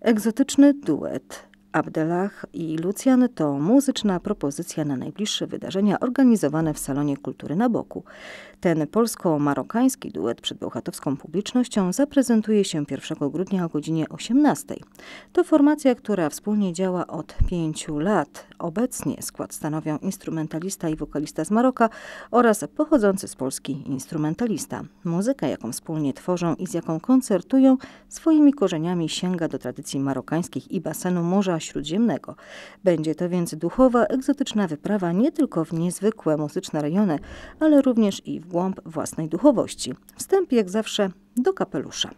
Egzotyczny duet Abdelach i Lucjan to muzyczna propozycja na najbliższe wydarzenia organizowane w Salonie Kultury na Boku. Ten polsko-marokański duet przed bełchatowską publicznością zaprezentuje się 1 grudnia o godzinie 18. To formacja, która wspólnie działa od pięciu lat. Obecnie skład stanowią instrumentalista i wokalista z Maroka oraz pochodzący z Polski instrumentalista. Muzyka, jaką wspólnie tworzą i z jaką koncertują, swoimi korzeniami sięga do tradycji marokańskich i basenu Morza Śródziemnego. Będzie to więc duchowa, egzotyczna wyprawa nie tylko w niezwykłe muzyczne rejony, ale również i w głąb własnej duchowości. Wstęp jak zawsze do kapelusza.